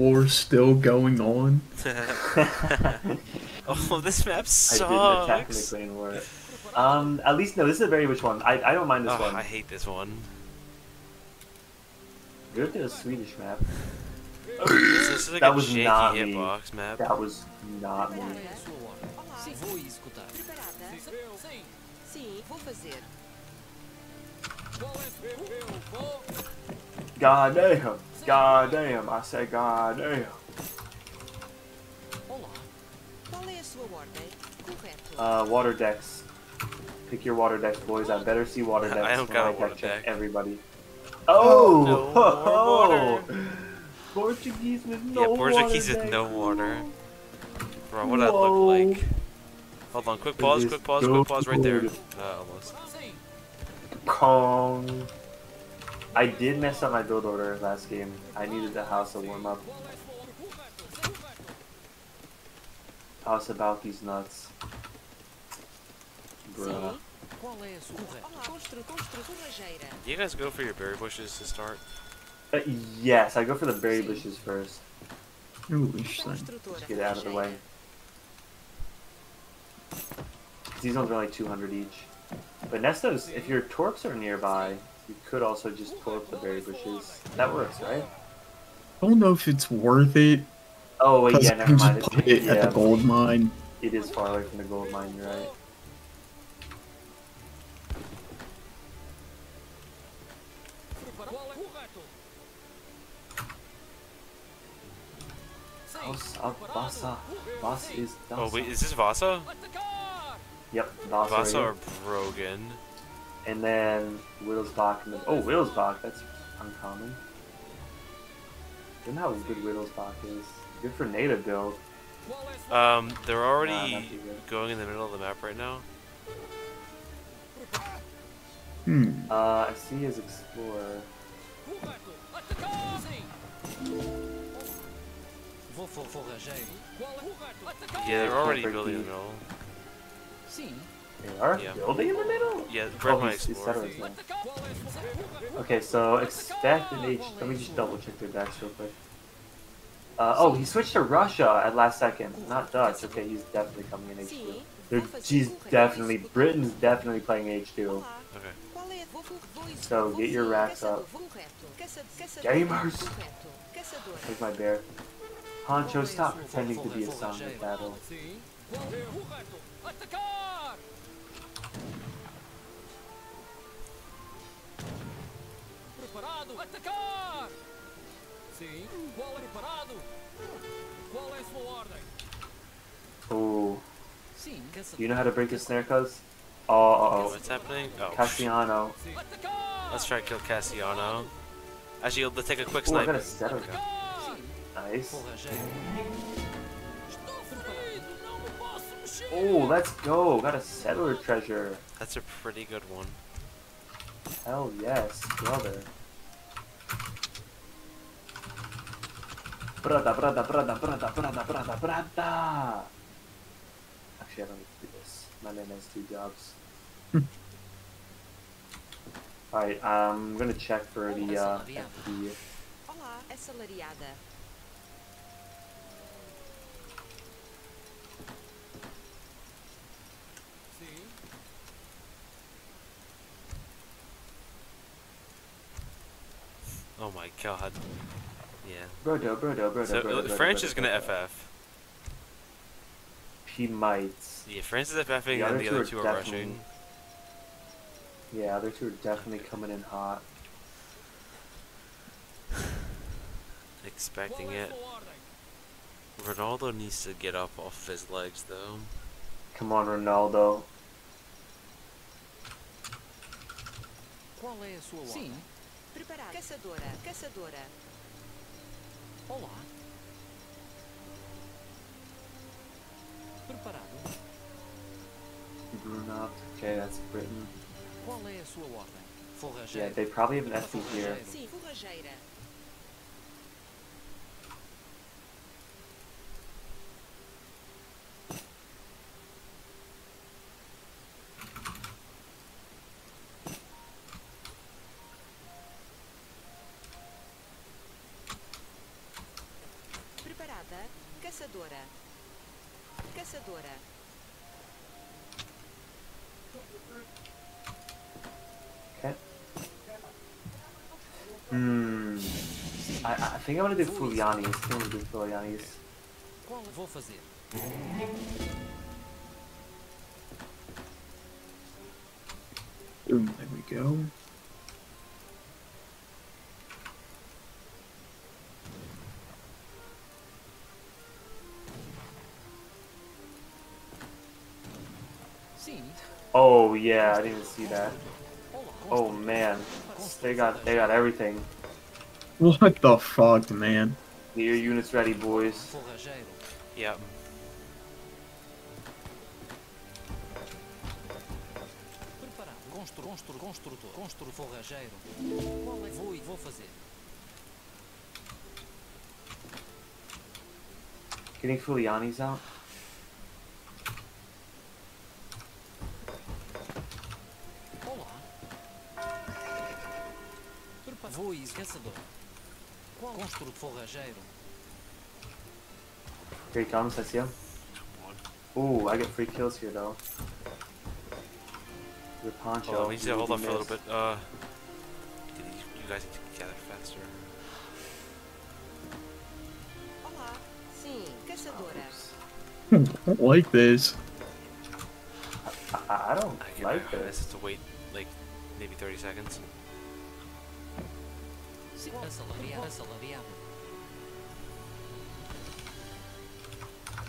war still going on. oh, this map sucks. I didn't attack McLean war. Um, at least no, this is a very rich one. I I don't mind this Oh, one. I hate this one. Go to a Swedish map. This is like That a was janky not me. hitbox map. That was not me. Sim, vou executar. Preparada? Sim. Sim, vou fazer. God damn. God damn. I said god damn. Olá. Qual é a sua ordem? Correto. Uh, water decks. Pick your water decks, boys. I better see water decks. I don't got a water check deck. Everybody. Oh! No more water. Portuguese with Yeah, no Portuguese water with no water. Bro, what that look like? Hold on, quick pause, quick pause, quick pause right there. Uh, almost. Kong. I did mess up my build order last game. I needed the house to warm up. House about these nuts. Bruh. Qual é a sua Olá, constru, constru, forrageira. Do you guys go for your berry bushes to start? Uh, yes, I go for the berry bushes first. Ooh, interesting. Just get it out of the way. These ones are only 200 each. But Nestos, if your torps are nearby, you could also just pull up the berry bushes. That works, right? I don't know if it's worth it Oh wait, yeah, I never can mind. just put it at the gold mine. it is far away from the gold mine. You're right. House of Vasa. Vasa is Oh wait, is this Vasa? Yep, Vasa. right Vasa here. or Brogan? And then Wittelsbach. And then, oh, Wittelsbach. That's uncommon. Don't know how good Wittelsbach is. Good for native build. Um, they're already not too good. going in the middle of the map right now. Hmm. Uh, I see his explorer. Vou for forrageiro. Yeah, they're already building in the deed. middle. They are Yeah. building in the middle. Yeah, Oh, my he's, he's explorer. Okay, so expect an H. Let me just double check their decks real quick. Uh, oh, he switched to Russia at last second, not Dutch. Okay, he's definitely coming in H2. They're, she's definitely Britain's definitely playing H2. Okay. So get your racks up. Correto. Caça, caçador. Gamers. Here's my bear. Honcho, stop pretending to be a song of battle. Preparado! Atacar! Sim. Qual é preparado? Qual é a sua ordem? Ooh. Sim, you know how to break a snare, cuz? Oh, uh oh. What's happening? Oh, sh- Cassiano. Let's try to kill Cassiano. Actually, let's take a quick Ooh, I got a setter. Okay. Nice. forrageiro. Estou ferido! Não me posso mexer! Oh, let's go. Got a settler treasure. That's a pretty good one. Hell yes, brother. Brada, brada, brada, brada, brada, brada, brada. Actually, I don't need to do this. My man has two jobs. Alright, I'm gonna check for the uh, FP. Olá, assalariada. Sim. Oh my god. Yeah. Brodo, brodo, brodo, So brodo, uh, brodo, France brodo, is gonna. FF. He might. Yeah, France is FFing The and other the two other are two are rushing. Yeah, the other two are definitely coming in hot. Expecting Qual é a it. Ronaldo needs to get up off of his legs though. Come on, Ronaldo. Qual é a sua ordem? Sim. Preparado. Caçadora. Caçadora. Olá. Preparado. Mm, Brunot. Okay, that's Britain. Qual é a sua ordem? Yeah, they probably have an FP here. Sim, forrageira. Preparada. Caçadora. Caçadora. Okay. Hmm. I, I think I'm gonna do Fuliani's. I think I'm gonna do Fuliani's. Qual vou fazer? Boom, there we go. Oh yeah, I didn't see that. Oh man, they got they got everything. What the fuck, man? Get your units ready, boys. Forrageiro. Yeah. Preparado. Constru, constru, construtor. Forrageiro. Qual é? Vou, vou fazer. Getting Fuliani's out. Qual? Constru forrageiro. Here he comes. I see him. Ooh, I get free kills here though. The poncho. Hold on, we need to you hold will off for a little bit. Uh, you, you guys need to gather faster? Olá. Sim. Caçadora. I don't like this. I, I don't I can like I guess this. to wait like maybe 30 seconds. Sim. Assalariado. Assalariado.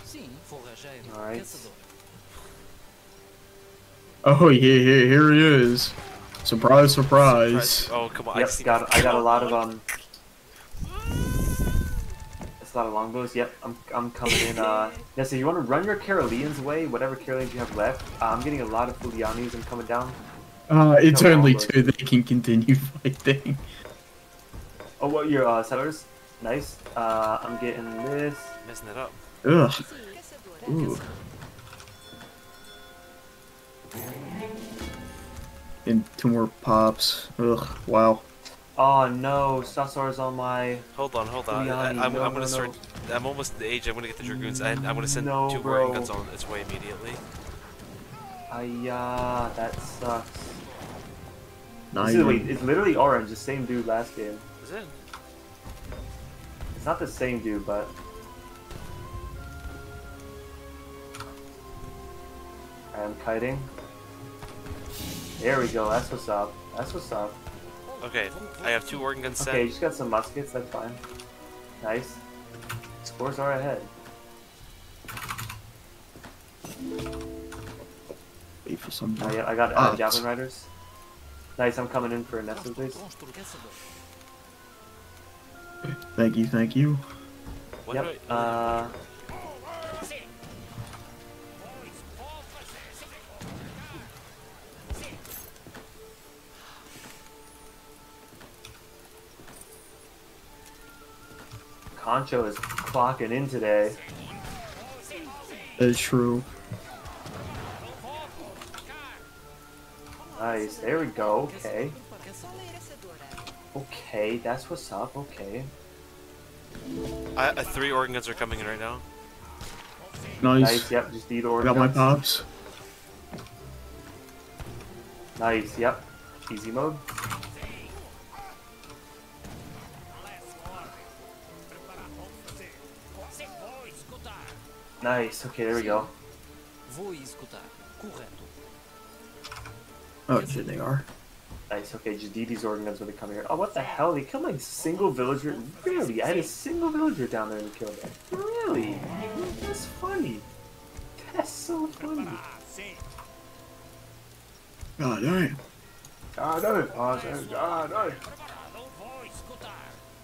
Sim. Forrageiro. Alright. Caçador. Oh yeah, here, here he is. Surprise, surprise. Oh come on! I Yep, just need got I got a lot of um. It's a lot of longbows. Yep, I'm I'm coming in. Uh, yeah. So you want to run your Caroleans away, whatever Caroleans you have left. Uh, I'm getting a lot of Fulianis. I'm coming down. Uh, it's No only problem. two that can continue fighting. Oh, what your uh, settlers? Nice. Uh, I'm getting this. messing it up. Ugh. Ooh. Caçadora. And two more pops. Ugh. Wow. Oh no, Sasor's on my. Hold on, hold on. I, I'm, no, I'm gonna no, start. I'm almost the age. I'm gonna get the dragoons, and I'm gonna send No, two bro. organ guns on its way immediately. Ayah, that sucks. Not This is, wait, it's literally orange, the same dude last game. Is it? It's not the same dude, but. I am kiting. There we go, that's what's up. That's what's up. Okay, I have two organ guns Okay, you just got some muskets, that's fine. Nice. Scores are ahead. Wait for some Oh, yeah, I got uh, javelin riders. Nice, I'm coming in for a base. Constru, caçador. Thank you, thank you. What Yep. do I- Uh, Concho is clocking in today. It's true. Nice, there we go. Okay, okay, that's what's up. Okay, I, uh, three organ guns are coming in right now. Nice. nice. Yep, just need order. Got my pops. Nice. Yep, easy mode. Nice. Okay, there we go. Vou executar. Correto. Oh shit, they are. Nice. Okay, just these organ guns when they come here. Oh, what the hell? They killed my single villager. Really? I had a single villager down there and killed them. Really? That's funny. That's so funny. God damn. Ah, no. Ah, no. Ah, no.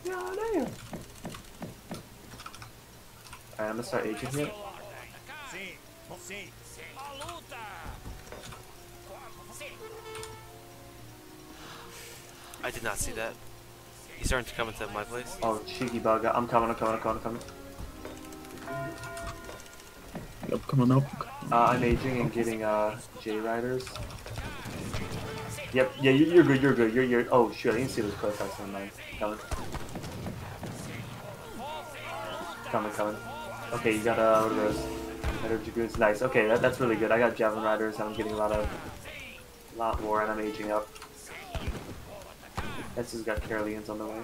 Yeah, damn. Alright, I'm gonna start aging here. I did not see that. He's starting to come into my place. Oh, cheeky bug. I'm coming, I'm coming, I'm coming, I'm coming. Yep, coming up. Uh, I'm aging and getting uh J Riders. Yep, yeah, you're, you're good, you're good, you're, you're, oh shoot, I didn't see those close outs on mine. Coming. Coming, coming. Okay, you got uh, what are those? Better Dragoons. Nice. Okay, that, that's really good. I got Javelin Riders. And I'm getting a lot of, a lot more, and I'm aging up. This has got Caroleans on the way.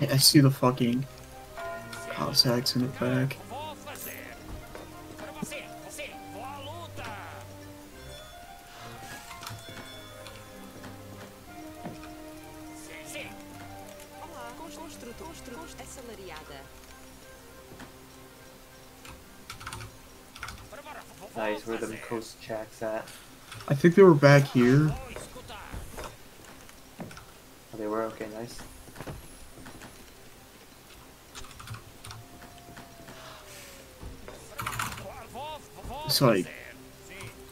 I see the fucking Cossacks in the back. Think they were back here. Oh, they were okay. Nice. Vou, vou It's like,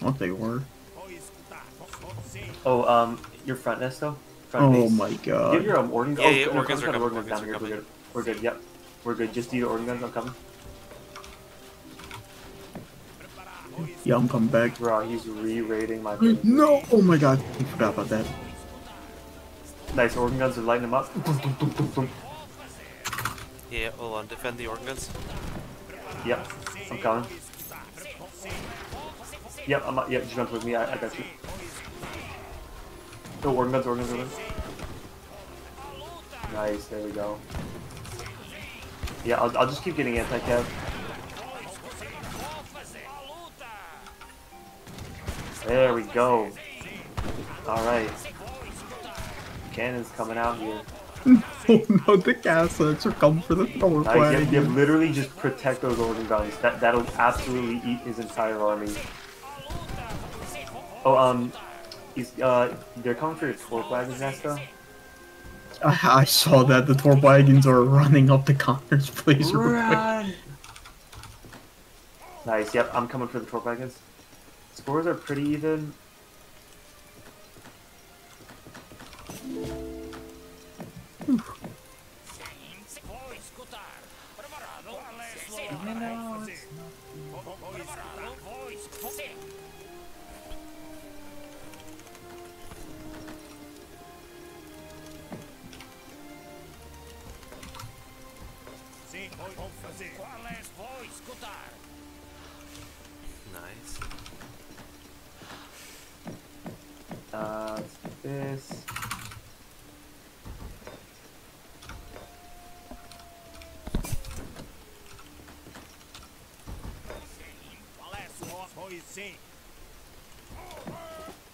what they were. Vou escutar. Vou, sim. Oh, um, your front nest though. Front Oh base. my Give god. your um, organ. Yeah, oh, yeah, no, organs come are coming, organs organs here. are We're good. We're good. Yep. We're good. Just do your organ guns. I'm coming. Yeah, I'm coming back. Bro, he's re-rating my. thing. No! Oh my god, I forgot about that. Nice organ guns are lighting him up. Yeah, hold on. Defend the organ guns. Yep, I'm coming. Yep, I'm. Yep, just jump with me. I, I got you. Oh, organ guns, organ guns, organ guns. Nice. There we go. Yeah, I'll, I'll just keep getting anti-cav. There we go. Alright. Cannon's coming out here. oh no, the Cossacks are coming for the Thor Nice. Flag. yep, literally just protect those organ guns. That, that'll absolutely eat his entire army. Oh, um, he's, uh, they're coming for your torp wagons, Nesto. I, I saw that the Torp wagons are running up the Connors Blazer. Run! Nice, yep, I'm coming for the torp wagons. Scores are pretty even. Vou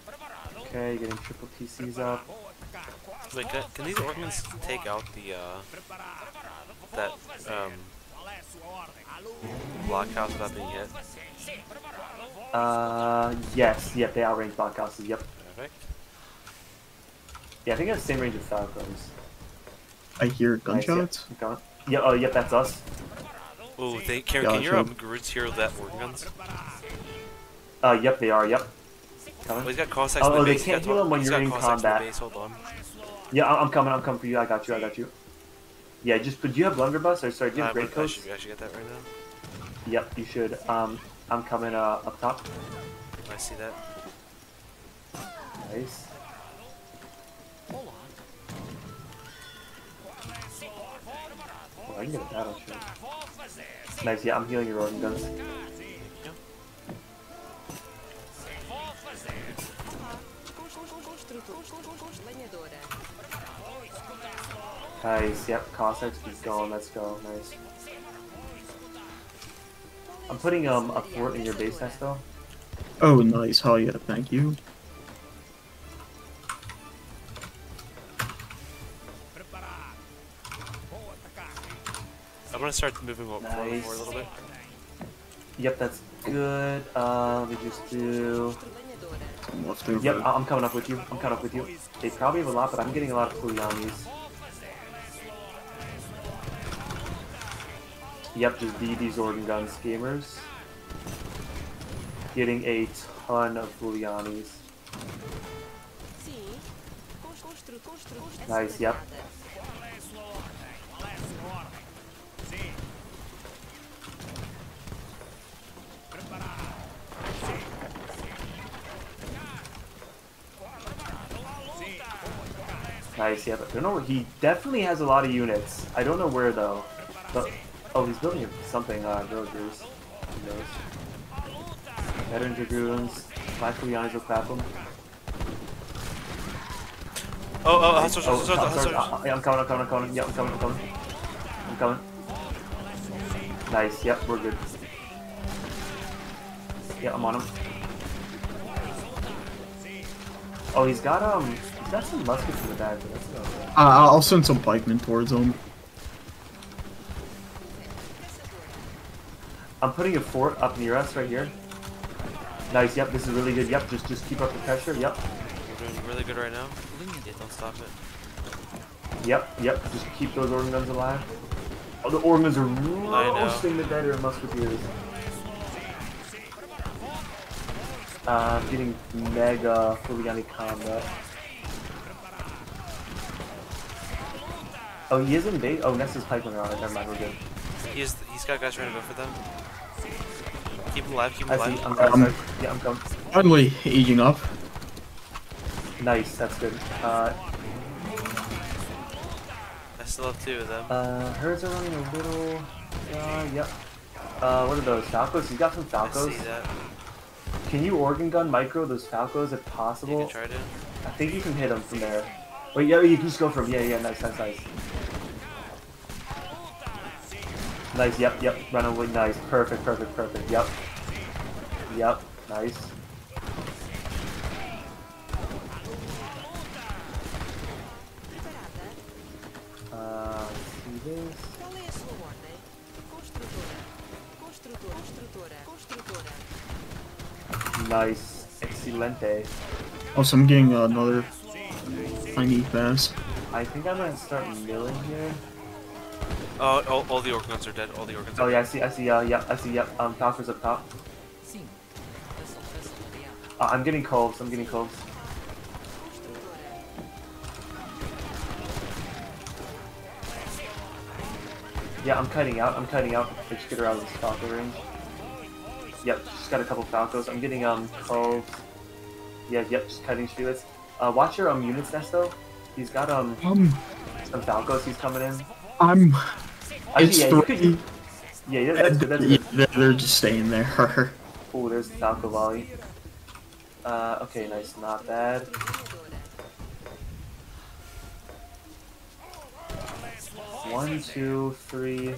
Preparado? Okay, getting triple PCs up. Wait, can, these organs take out the uh that um Qual é a sua ordem? Alô? blockhouse without being hit? Sim, preparado. Vou Uh, yes, yep, they outrange blockhouses, yep. Perfect. Yeah, I think it has the same range of Falcons. I hear gunshots. I'm coming. Yeah, oh, yep, that's us. Oh, they can, can your Gotcha. um, Garoots hear that organ guns? Uh, yep, they are, yep. Oh, Coming. he's got Cossacks Oh, in the oh, they can't got heal them when he's you're in Cossacks combat. In base. Hold on. Yeah, I- I'm coming, I'm coming for you, I got you, I got you. Yeah, just, but do you have Blunderbuss, or sorry, do you Uh, have Great I Coast? should, I should get that right now. Yep, you should. Um, I'm coming, uh, up top. I see that. Nice. I can get a battle shield. Nice, yeah, I'm healing your organ guns. Nice, yep, Cossacks, keep going, let's go, nice. I'm putting, um, a fort in your base nest, though. Oh, nice. Oh, yeah, thank you. I'm gonna start moving over forward Nice. more a little bit. Yep, that's good. Uh, let me just do... Construtor, lenhadora. I'm. Yep, I- I'm coming up with you. I'm coming up with you. They probably have a lot, but I'm getting a lot of Fuyamis. Yep, just be these organ guns, gamers. Getting a ton of Fulianis. Sim. Construtor, construtor, Nice, yep. assalariada. Qual é a sua ordem? Sim. Preparado. Sim. Nice, yeah, but I don't know he definitely has a lot of units. I don't know where though. But oh he's building something, uh villagers. Who knows? Veteran Dragoons, my Fulianis will clap them. Oh, oh, Hussars, Oh, Hussars, sorry, Hussars. uh, yeah, I'm coming, I'm coming, I'm coming. Yeah, I'm coming, I'm coming. I'm coming. Nice, yep, we're good. Yeah, I'm on him. Oh, he's got, um, got some muskets in the back, but that's about it. Uh, I'll send some pikemen towards them. I'm putting a fort up near us right here. Nice, yep, this is really good. Yep, just just keep up the pressure. Yep, We're doing really good right now. Yeah, don't stop it. yep, yep. Just keep those organ guns alive. Oh, the organ guns are know. roasting the better musketeers. Uh, I'm getting mega Fuliani combat. Oh, he is in bait. Oh, Nessa's piping around it. Never mind, we're good. He's he's got guys trying to go for them. Keep him alive, keep him I alive. see. I'm coming. Um, yeah, I'm coming. Finally aging up. Nice, that's good. Uh, I still have two of them. Uh, herds are running a little. Uh, yep. Uh, what are those Falcos? You got some I Falcos. see that. Can you organ gun micro those Falcos if You possible? can try to. I think you can hit them from there. Wait, yeah, you can just go from. Yeah, yeah, nice, nice, nice. Nice, yep, yep. Run away, nice, perfect, perfect, perfect. Yep. Yep, nice. Uh, see this. Nice. Excelente. Also, I'm getting another tiny pass. I think I'm gonna start milling here. Oh, all, all the organs are dead. All the organs Oh are yeah, I dead. see, I see, uh, yeah, I see, yep, um, Falcon's up top. Sim. Vessel, vessel, aliado. Uh, I'm getting coves, I'm getting coves. Yeah, I'm cutting out, I'm cutting out. Let's get her out of this Falco range. Yep, she's got a couple Falcos. I'm getting, um, coves. Yeah, yep, just cutting streets. Uh, watch your, um, units, nest though. He's got, um, Um, some Falcos he's coming in. I'm. Actually, It's yeah, you could- three. yeah, yeah, that's good, that's good. they're, they're just staying there. Oh, there's the Falco volley. Uh, okay, nice, not bad. One, two, three.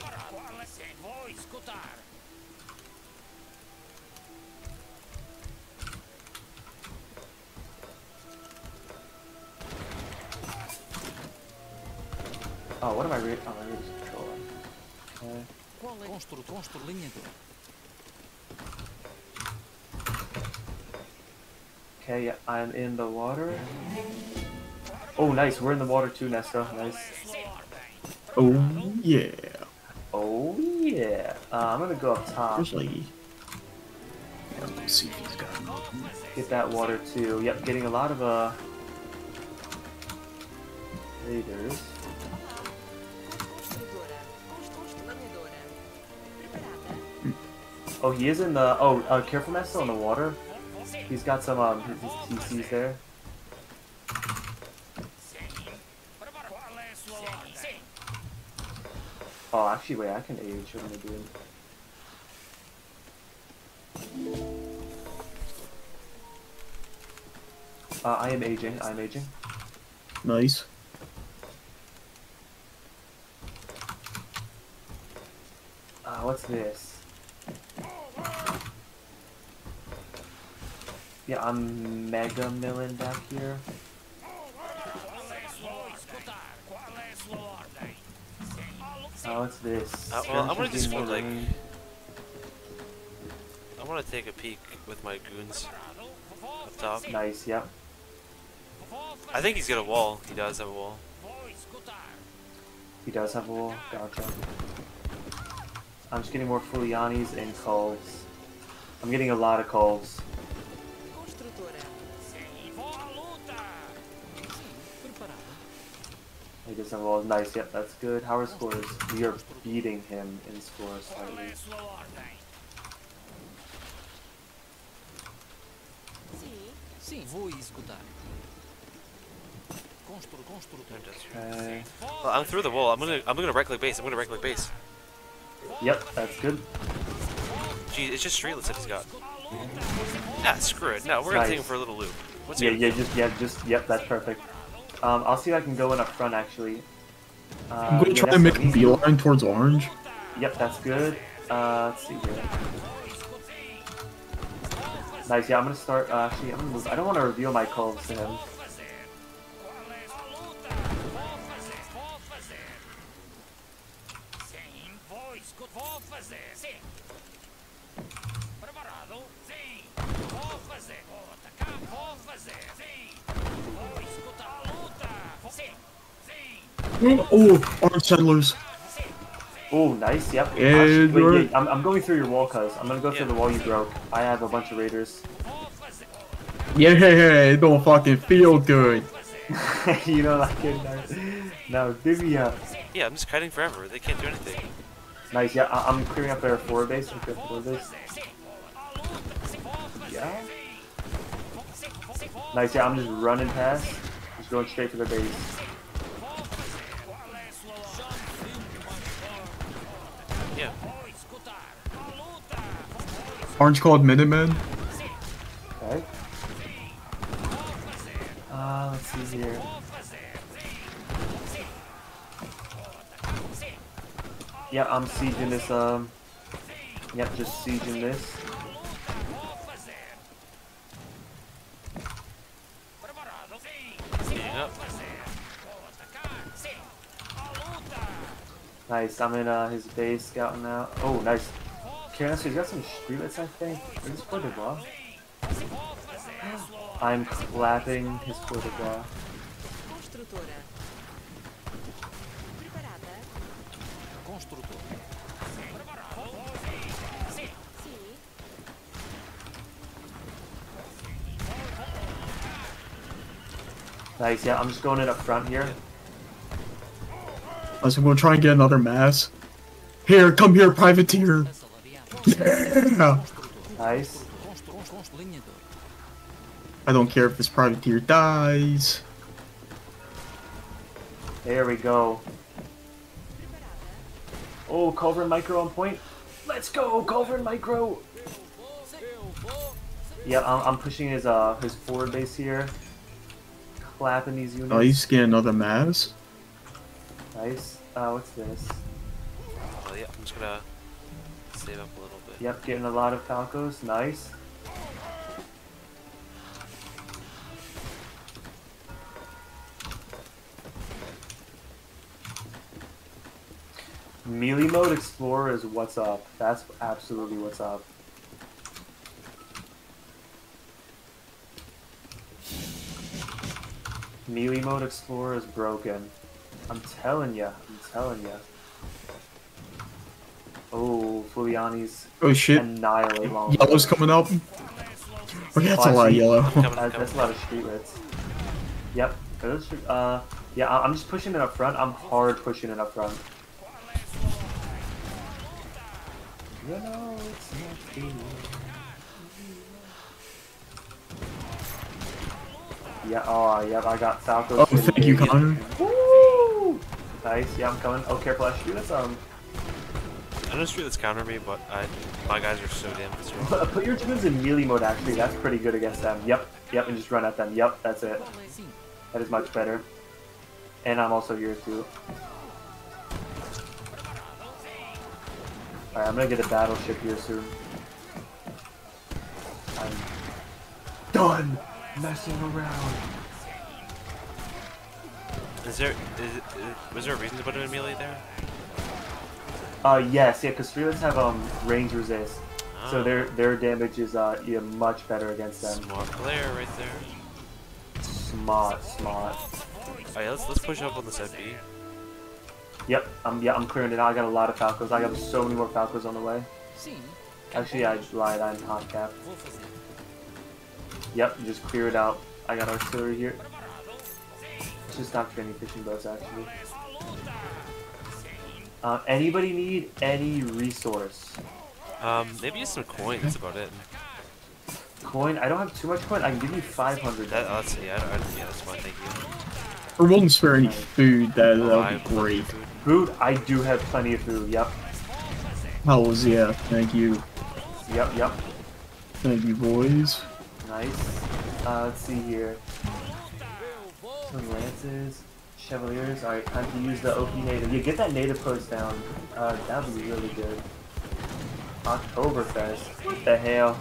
Oh, what am I reading? Oh, I read controlling. Okay. Qual é? Constru, constru, linhador. Okay, I'm in the water. Oh, nice. We're in the water too, Nesto. Nice. oh yeah. Oh, yeah. Uh, I'm gonna go up top. There's like. Yeah, let's see if he's got anything. Get that water too. Yep, getting a lot of, uh... Raiders. Oh, he is in the... Oh, uh, careful, Nesto, in the water. He's got some, um, his, his TCs there. Qual é a sua ordem? Oh, actually, wait, I can age. What am I doing? Uh, I am aging. I'm aging. Nice. Uh, what's this? Yeah, I'm mega milling back here. Vou escutar. Qual é a sua ordem? Uh, what's this? Uh, well, I'm gonna just go, like-. I want to take a peek with my goons up top. Nice, yep. I think he's got a wall. He does have a wall. He does have a wall. Gotcha. I'm just getting more Fulianis and calls. I'm getting a lot of Culves. He does have a wall. Nice, yep, that's good. How are scores? We are beating him in scores Qual é slightly. a sua ordem? Sim. Sim, vou escutar. Okay. Well, I'm through the wall. I'm gonna I'm gonna right click base. I'm gonna right click base. Yep, that's good. Gee, it's just strelets that he's got. Ah, screw it. No, we're gonna take him for a little loop. What's Yeah, yeah, just yeah, just yep, that's perfect. Um, I'll see if I can go in up front actually. Uh, I'm gonna yeah, try and make a beeline towards orange. Yep, that's good. Uh, let's see here. Nice. Yeah, I'm gonna start. Uh, actually, I'm gonna move. I don't want to reveal my calls to him. Oh, orange settlers. Oh, nice. Yep. Yeah, wait, wait, I'm, I'm going through your wall, cuz. I'm gonna go through the wall you broke. I have a bunch of raiders. Yeah, it don't fucking feel good. you know, like it. Now, now divvy up. Yeah, I'm just kiting forever. They can't do anything. Nice. Yeah, I, I'm clearing up their forward base. I'm clearing forward base. Yeah. Nice. Yeah, I'm just running past. Just going straight to the base. Yeah. Orange called Minutemen. Okay. Uh, let's see here. Yeah, I'm sieging this, um... Yep, just sieging this. Speeding Nice, I'm in uh, his base scouting now. Oh, nice. Karen, he's got some strelets, I think. Where's Port de Bois? I'm clapping his Port de Bois. Construtora. Preparada? Construtor. Sim. Nice, yeah, I'm just going in up front here. I was gonna try and get another mass. Here, come here, privateer. Yeah. Nice. I don't care if this privateer dies. There we go. Oh, Culver Micro on point. Let's go, Culver Micro. Yeah, I'm, I'm pushing his uh his forward base here. Clapping these units. Nice, get another mass. Nice. Uh, what's this? Well, yeah, I'm just gonna save up a little bit. Yep, getting a lot of Falcos. Nice. Melee mode explorer is what's up. That's absolutely what's up. Melee mode explorer is broken. I'm telling ya. I'm telling ya. Oh, Fuliani's Oh shit, annihilate long. yellow's coming up. Okay, that's a lot of yellow. Uh, that's a lot of street strelets. Yep. those Uh, yeah, I'm just pushing it up front. I'm hard pushing it up front. You know, it's not. Yeah, oh, yep, I got Falco. Oh, thank you, Connor. Nice, yeah, I'm coming. Oh, careful, I shoot us. Um, I know street that's counter me, but I my guys are so damn strong. put, put your tunes in melee mode, actually. That's pretty good against them. Yep, yep, and just run at them. Yep, that's it. That is much better. And I'm also here too. Alright, I'm gonna get a battleship here soon. I'm done messing around. Is there is, is was there a reason to put in melee there? Uh, yes, yeah, because Freelance have um range resist, so Oh, their their damage is uh yeah, much better against them. smart player right there. Smart, smart. Alright, let's let's push up on the side B. Yep, I'm yeah I'm clearing it out. I got a lot of Falcos. I got so many more Falcos on the way. Actually, I lied. I'm hot cap. Yep, just clear it out. I got artillery here. Just stopped any fishing boats actually. Uh, anybody need any resource? Um, maybe just some coin. That's about it. Coin? I don't have too much coin. I can give you 500. That, oh, that's yeah, I, I, yeah, that's fine. Thank you. Or won't spare any food, that, Oh, that would be great. food. Food, I do have plenty of food. Yep, Hells yeah, thank you. yep, yep. Thank you, boys. Nice. Uh, let's see here. Some lances, chevaliers. Alright, time to use the OP native. Yeah, get that native post down. Uh, that would be really good. Oktoberfest. What the hell?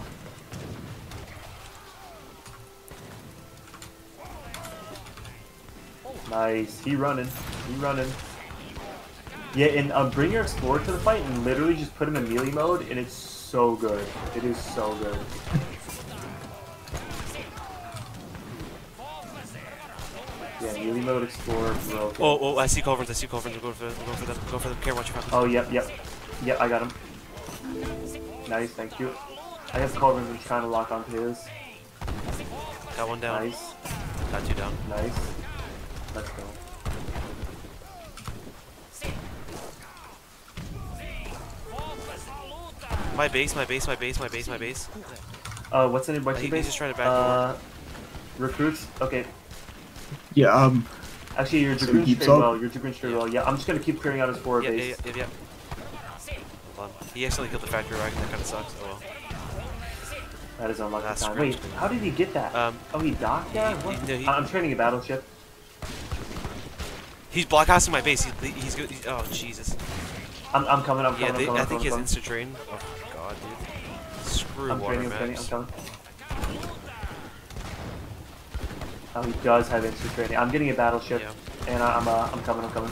Nice. He running. He running. Yeah, and um, bring your explorer to the fight and literally just put him in melee mode, and it's so good. It is so good. Yeah, melee mode explorer. Oh, oh, I see culverins, I see culverins. We're going for, we're going for them. Go for them. Care watch your Oh, yep, yep. Yep, I got him. Nice, thank you. I have Culver's and trying to lock onto his. Got one down. Nice, Got two down. nice. Let's go. My base, my base, my base, my base, my base. Uh, what's in what's He- your he's base? just trying to backdoor. Uh, recruits? Okay. Yeah, um, Actually, you're So he doing keeps straight up? well. You're doing straight well. Yeah, I'm just gonna keep clearing out his forward Yeah, yeah, base. yeah, yeah, yeah. Hold on. He accidentally killed the factory wagon. That kind of sucks. Oh well. That is unlucky That's time. Wait, how did he get that? Um, oh, he docked that? he- What? he- no, he- I'm training a battleship. He's blockhousing my base. He, he's good. He's, oh Jesus. I'm, I'm coming. I'm coming. Yeah, I'm coming. I I'm think he coming, has I'm insta train. Oh God, dude. Screw coming. I'm water training. I'm training. I'm coming. Oh, he does have instant training. I'm getting a battleship, Yeah. and I- I'm uh, I'm coming. I'm coming.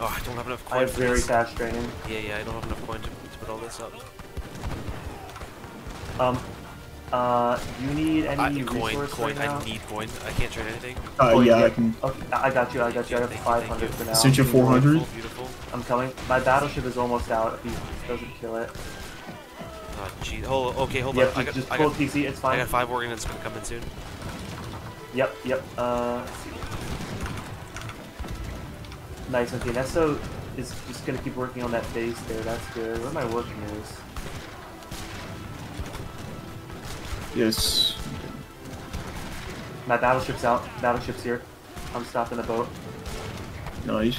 Oh, I don't have enough coin I have very this. fast training. Yeah, yeah, I don't have enough coin to, to put all this up. Um, uh, you need any I, coin, resource coin. right now? I need coin. I can't train anything. uh, Oh, yeah, yeah. I can. Okay, I I got you. I got you. I have Thank you, 500 you. for now. Sent you 400? Beautiful, beautiful. I'm coming. My battleship is almost out. If he doesn't kill it. Oh, gee. Hold, okay, hold Yep, on. I just, got, just I got, TC. It's fine. I got five organs coming soon. Yep, yep. Uh, nice. Okay, Nesto is just gonna keep working on that base there. That's good. Where are my workers? Yes. My battleship's out. Battleship's here. I'm stopping the boat. Nice.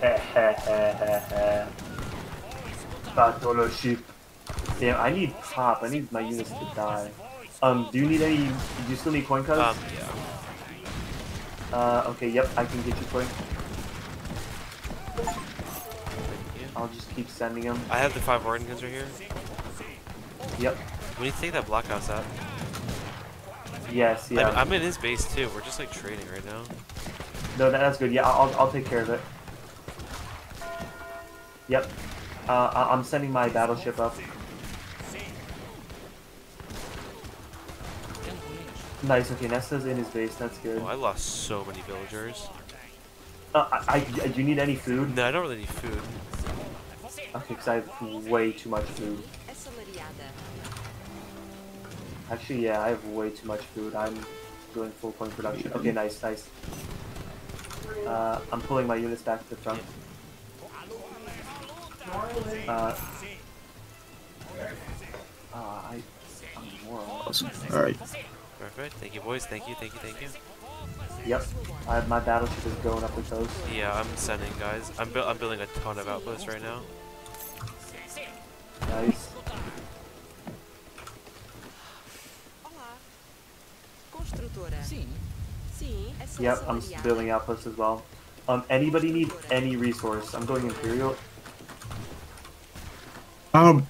Heh heh heh heh heh. Battleship. Damn, I need pop. I need my units to die. Um, do you need any? Do you still need coin codes? Um, yeah. Uh, okay, yep, I can get you coin. I'll just keep sending them. I have the five organs right here. Yep. We need to take that blockhouse out. Yes, yeah. I'm, I'm in his base too. We're just like trading right now. No, that, that's good. Yeah, I'll, I'll take care of it. Yep. Uh, I'm sending my battleship up. Nice. Okay, Nesto's in his base. That's good. Oh, I lost so many villagers. Uh, I, I, do you need any food? No, I don't really need food. Okay, because I have way too much food. Actually, yeah, I have way too much food. I'm doing full point production. Okay, nice, nice. Uh, I'm pulling my units back to the front. Uh, uh, I, I'm. Awesome. Alright. Perfect. Thank you, boys. Thank you, thank you, thank you. Yep, I, my battleship is going up the coast. Yeah, I'm sending guys. I'm bu I'm building a ton of outposts right now. Nice. Olá. Construtora. Sim. Sim, é só Yep, I'm building outposts as well. Um, anybody need any resource? I'm going Imperial. Um,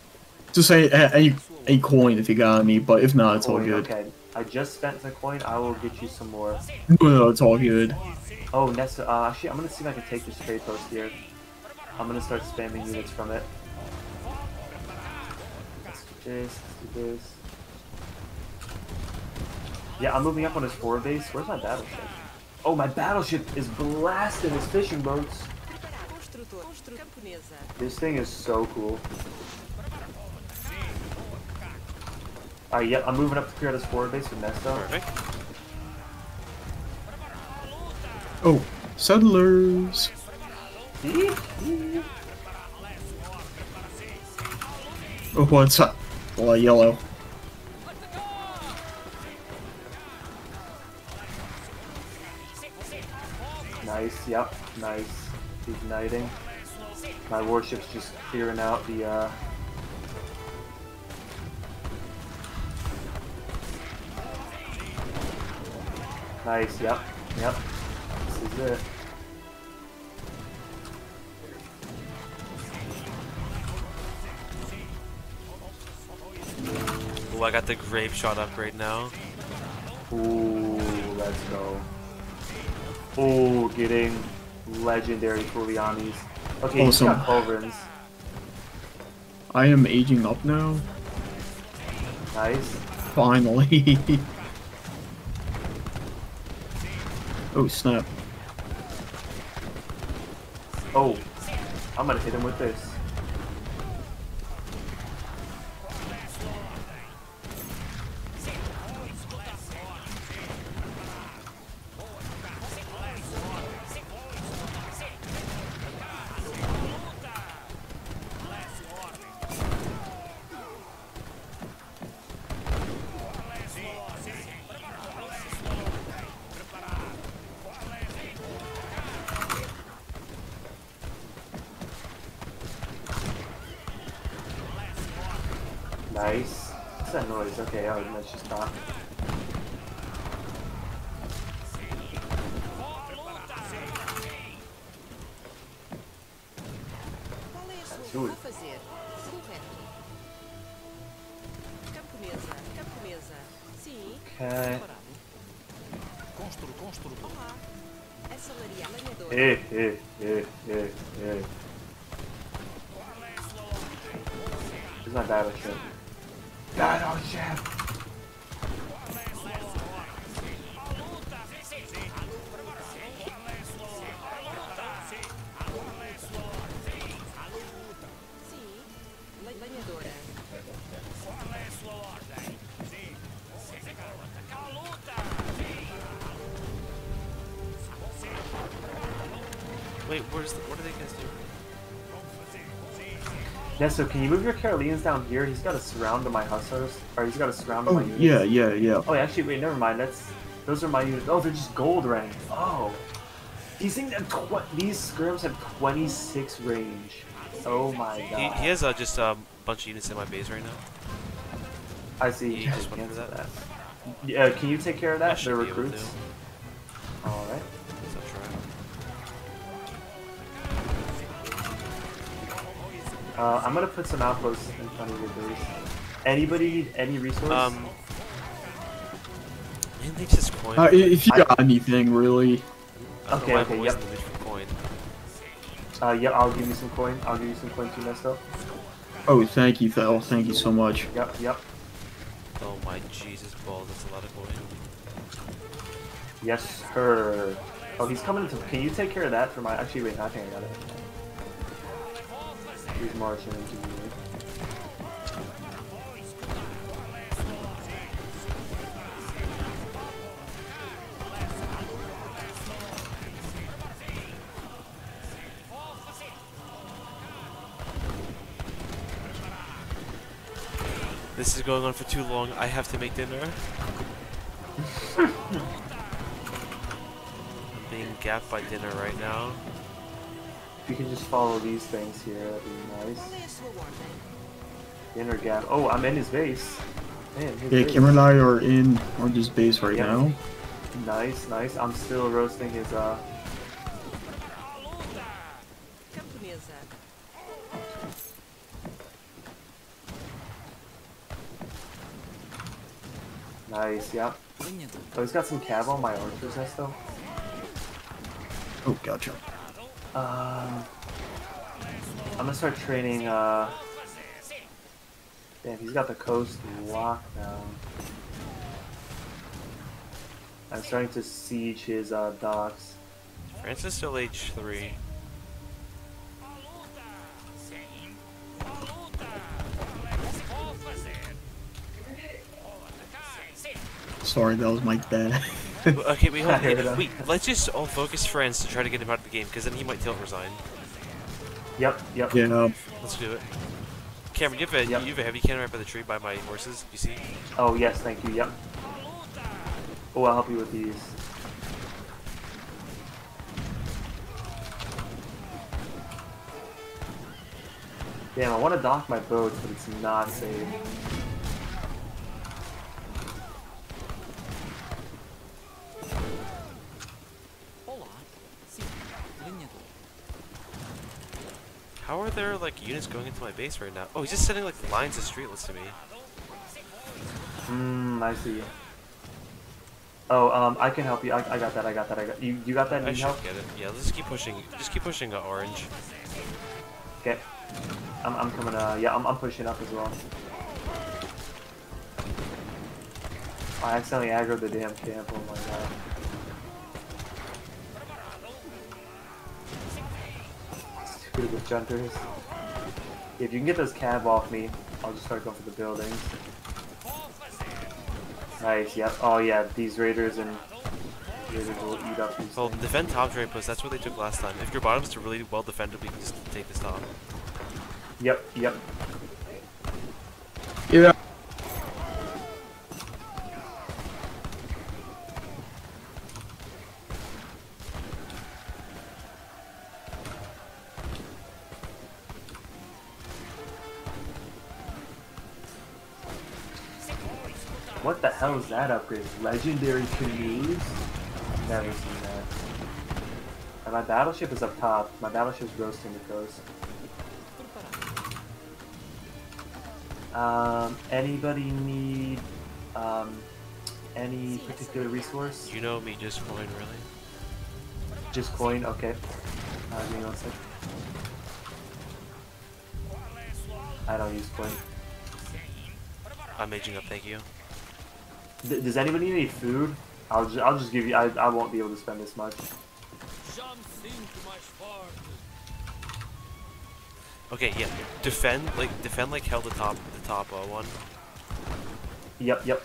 just say a, a, a coin if you got any, but if not, it's all good. Okay, I just spent the coin. I will get you some more. No, it's all good. Oh, Nessa, Uh, actually, I'm gonna see if I can take this trade post here. I'm gonna start spamming units from it. Let's do this. Let's do this. Yeah, I'm moving up on his forward base. Where's my battleship? Oh, my battleship is blasting his fishing boats. Preparado. Construtor. Constru camponesa. This thing is so cool. Alright, yep, I'm moving up to clear out his forward base with Nesto. Perfect. Oh, settlers. Oh, what's up? Well, yellow. Nice, yep, nice. Igniting. My warship's just clearing out the, uh... Nice, yep, yep. This is it. Ooh, I got the grape shot upgrade now. Ooh, let's go. Ooh, getting legendary Fulianis. Okay, he's Awesome. got Culverins. I am aging up now. Nice. Finally. oh snap. Oh, I'm gonna hit him with this. Just not. Wait, where's the, what are they guys doing? Yeah, so can you move your Caroleans down here? He's got a surround to my hussars. Or he's got a surround to my Oh units. yeah, yeah, yeah. Oh, actually, wait, never mind. That's those are my units. Oh, they're just gold ranked. Oh, these things have tw- these skirms have 26 range. Oh my god. He, he has uh, just a bunch of units in my base right now. I see. He You just can went for cancel that. that. Yeah, can you take care of that? should The recruits. Uh, I'm gonna put some outposts in front of your base. Anybody need any resource? Um, man, they just coin. Uh, i- if you got anything really. I don't know okay, why I'm okay, always yep. in the mood for coin. Uh, yeah, I'll give you some coin. I'll give you some coin too, Nesto. Oh, thank you, Thel. Thank you so much. Yep, yep. Oh my Jesus balls, that's a lot of coin. Yes, sir. Oh, he's coming to. Can you take care of that for my? Actually, wait. I think I got it. He's marching into you. This is going on for too long. I have to make dinner. I'm being gapped by dinner right now. If you can just follow these things here, that'd be nice. Qual é a sua ordem? Inner gap. Oh, I'm in his base. Man, his Yeah, base. Kim and I are in Orange's base right Yeah. now. Nice, nice. I'm still roasting his uh. Camponesa. Nice, yep. Oh, he's got some cav on my archer's nest though. Oh, gotcha. Um, I'm gonna start training. Uh, damn, he's got the coast locked down. I'm starting to siege his uh, docks. Francis still H3. Sorry, that was my dad. okay, wait, hold. Wait, let's just all focus friends to try to get him out of the game, because then he might tilt resign. Yep, yep. Yeah. No. Let's do it. Cameron, you have a, yep. you have a heavy cannon right by the tree by my horses, you see? Oh, yes, thank you, yep. Oh, I'll help you with these. Damn, I want to dock my boat, but it's not safe. How are like units going into my base right now? Oh, he's just sending like lines of strelets to me. Hmm, I see. Oh, um, I can help you. I, I got that. I got that. I got you. You got that. I Need should help? get it. Yeah, let's just keep pushing. Just keep pushing uh, orange. Okay. I'm, I'm coming. Uh, yeah, I'm, I'm pushing up as well. I accidentally aggroed the damn camp. Oh my god. Stupid with junters. If you can get those cab off me, I'll just start going for the buildings. Nice. Yep. Oh yeah, these raiders and raiders will eat up these. Well, things. defend top trade post. That's what they took last time. If your bottom's are really well defended, we can just take this top. Yep. Yep. Yeah. That upgrade? Legendary canoes? Never seen that. And my battleship is up top. My battleship's roasting the coast. Um, anybody need um, any particular resource? You know me, just coin really. Just coin? Okay. Uh, give me one sec. I don't use coin. I'm aging up. Thank you. D does anybody need any food? I'll just, I'll just give you. I, I won't be able to spend this much. Já me sinto mais forte. Okay, yeah. Defend like defend like hell the top the top uh, one. Yep, yep.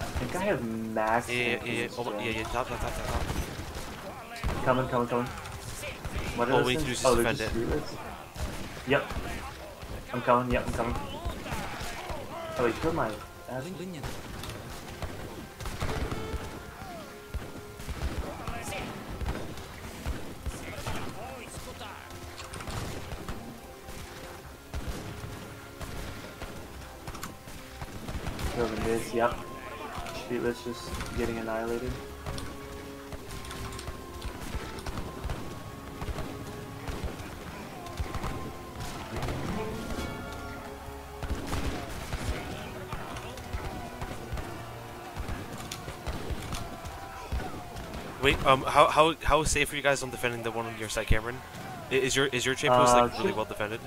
I think I have max. Yeah, yeah, yeah, yeah. influence, Hold on. so- Yeah, yeah. Top, top, top, top. Coming, coming, coming. What All those we need to do is oh, defend it. Yep. I'm coming. Yep, I'm coming. Oh, wait, kill my. ass. Linha do. Vou escutar. Kill the mids. Yep. Just getting annihilated. Wait, um, how how how safe are you guys on defending the one on your side, Cameron? Is your is your trade post Uh, like really well defended?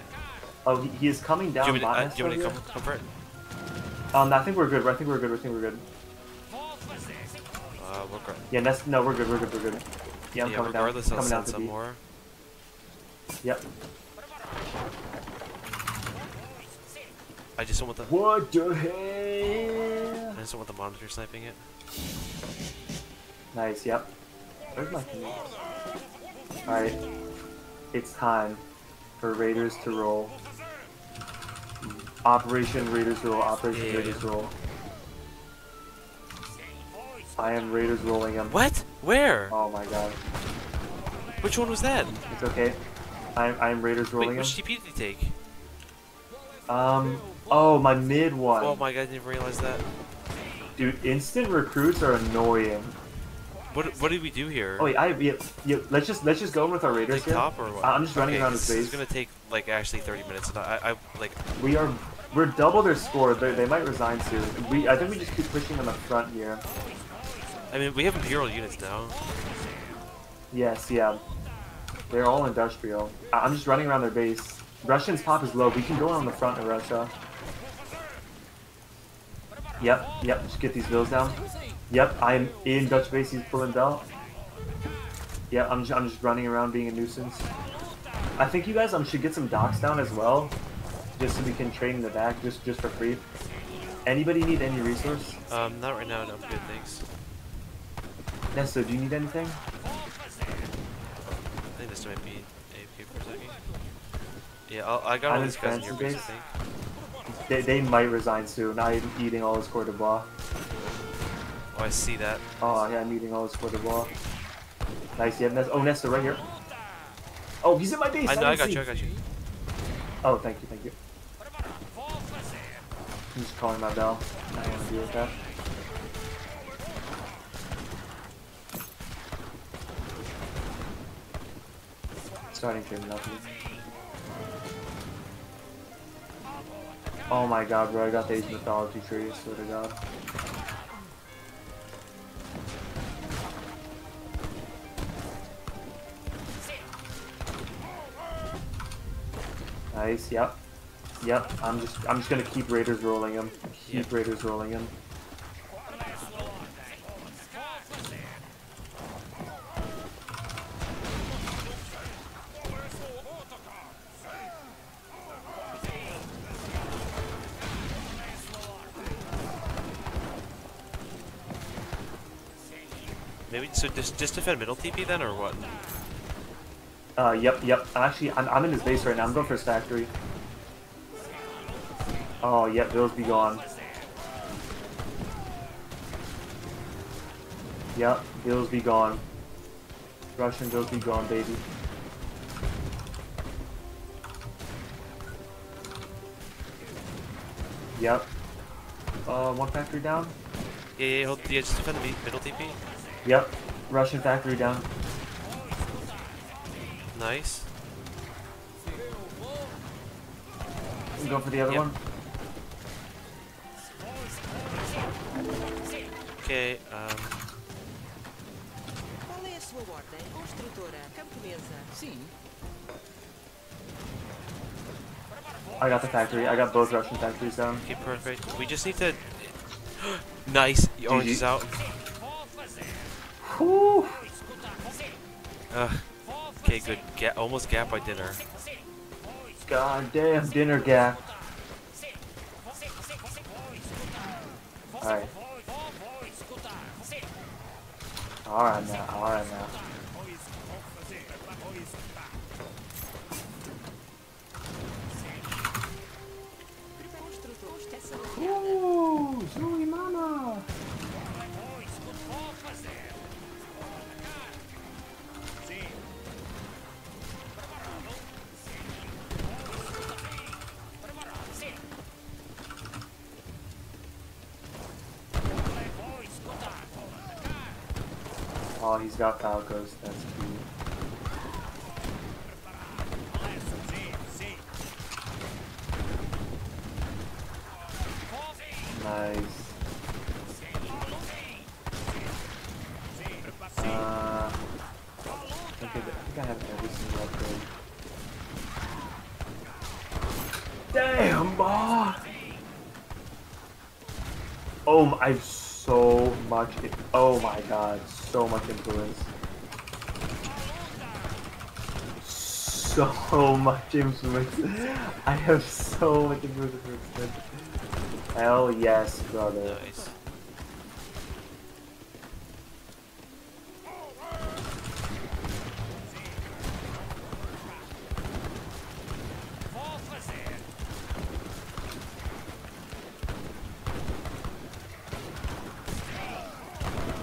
Oh, he, is coming Do down. you want me to, uh, do you want to come, come for it? Um, I think we're good. I think we're good. I think we're good. Uh, we're good. Yeah, that's no, we're good. We're good. We're good. Yeah, I'm yeah, coming down. regardless, I'll coming down some more. Yep. I just don't want the What the hell? I just don't want the monitor sniping it. Nice, yep. Where's my? Alright. It's time for Raiders to roll. Operation Raiders roll, Operation Yeah, Raiders roll. I am Raiders rolling them. What? Where? Oh my god. Which one was that? It's okay. I'm, I'm Raiders Wait, rolling which them. TP did he take? Um, oh, my mid one. Oh my god, I didn't realize that. Dude, instant recruits are annoying. What what did we do here? Oh wait, I yeah, yeah, let's just let's just go in with our Raiders here. top or what? I'm just running okay, around his this is gonna take like actually 30 minutes, and I, I like We are we're double their score. They, they might resign soon. We I think we just keep pushing on the front here. I mean we have imperial units now. Yes, yeah. They're all industrial. I, I'm just running around their base. Russians pop is low. We can go on the front of Russia. Yep, yep. Just get these bills down. Yep, I'm in Dutch base. He's pulling belt. Yep, I'm just, I'm just running around being a nuisance. I think you guys um should get some docks down as well, just so we can trade in the back, just just for free. Anybody need any resource? Um, not right now. No, good. Thanks. Nesto, do you need anything? I think this might be AFK for a second. Yeah, I'll, I got all these guys in your base. They, they might resign soon. I'm eating all his Bois. Oh, I see that. Oh yeah, I'm eating all this for the wall. Nice, yeah. Nest- oh, Nesto, right here. Oh, he's in my base. I know, I didn't got see. you, I got you. Oh, thank you, thank you. I'm just calling my bell. I don't want to deal with that. Starting to nothing. Oh my god, bro, I got the Age Mythology tree, I swear to god. Nice, yep. Yep, I'm just I'm just gonna keep Raiders rolling him. Keep Yep. Raiders rolling him. Maybe so. Just just defend middle TP then, or what? Uh, yep, yep. Actually, I'm, I'm in his base right now. I'm going for his factory. Oh, yep, Bills be gone. Yep, Bills be gone. Russian Bills be gone, baby. Yep. Uh, one factory down. Yeah, yeah. Hold, yeah. Just defend the middle TP. Yep. Russian factory down. Nice. Go for the other Yep. one. Okay. Um. Qual é a sua ordem? Construtora. Camponesa. Sim. I got the factory. I got both Russian factories down. Okay, perfect. We just need to. nice. Orange is out. Whew. Ugh. Okay, good. Ga- almost gap by dinner. God damn dinner gap. Alright. Alright now, alright Oh, he's got Falcos, that's cute. Nice. Uh, I think I, I think I have every single upgrade. Damn, boy! Oh, my, I have so much. i- Oh my god, so much influence. So much influence. I have so much influence. Hell yes, brother. Nice.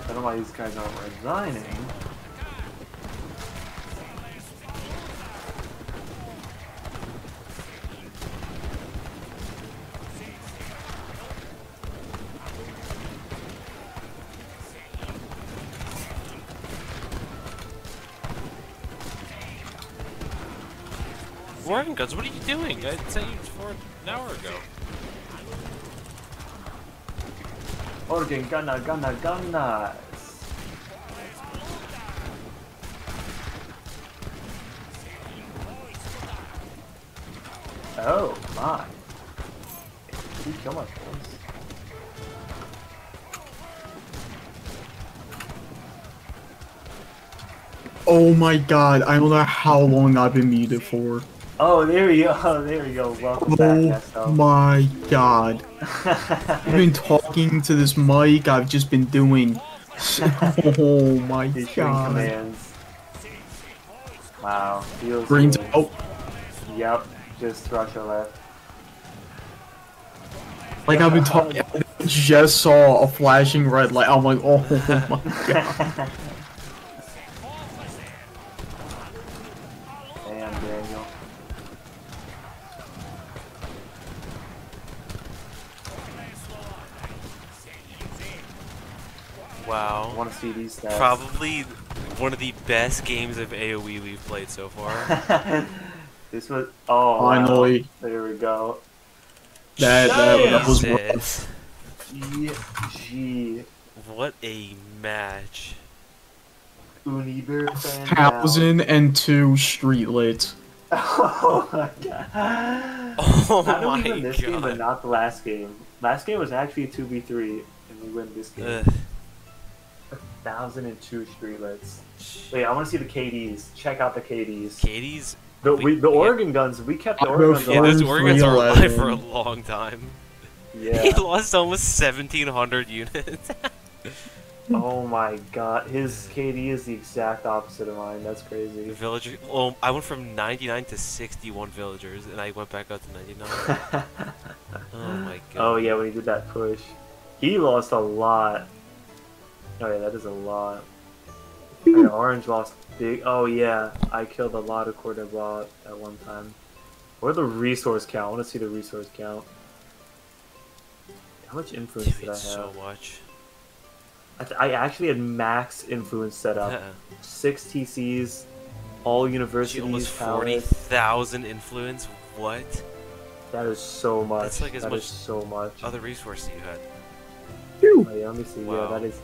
I don't know why these guys aren't resigning. Organ guns. What are you doing? I sent you for an hour ago. Organ gunna gunna gunna. Oh my. Did he kill my friends? Oh my god, I don't know how long I've been muted for. Oh, there we go. Oh, there we go. Welcome back, Oh Nesto. my god. I've been talking to this mic, I've just been doing. Oh my Issuing god. commands. Wow. Feels Brains. good. Oh, Yep. Just Russia left. like I've been talking. I just saw a flashing red light. I'm like, oh my god. I Wow. want see these stats. Probably one of the best games of AoE we've played so far. this was. Oh, wow. Finally. There we go. That, that, that was rough. Jesus. GG. What a match. Uniber fan. Thousand and two strelet. Oh my god. Oh How do my we win this game but not the last game? Last game was actually a 2v3, and we win this game. Ugh. Thousand and two strelets. Wait, I want to see the KDs. Check out the KDs. KDs? The, we- we, the we- organ guns, we kept the organ guns Yeah, alive. those One, organs are alive for a long time. Yeah. He lost almost 1,700 units. oh my god. His KD is the exact opposite of mine. That's crazy. Villager. Oh, I went from 99 to 61 villagers, and I went back up to 99. oh my oh, god. oh yeah, when he did that push. He lost a lot. Oh yeah, that is a lot. Hmm. Okay, Orange lost big. Oh yeah, I killed a lot of Cordoba at one time. What the resource count? I want to see the resource count. How much influence Dude, did I have? so much. I, th- I actually had max influence set up. Six TCs, all She universities. almost 40,000 influence. What That is so much. That's like as That much- is so much. other resource you had? Oh, yeah, let me see. Wow. Yeah, that is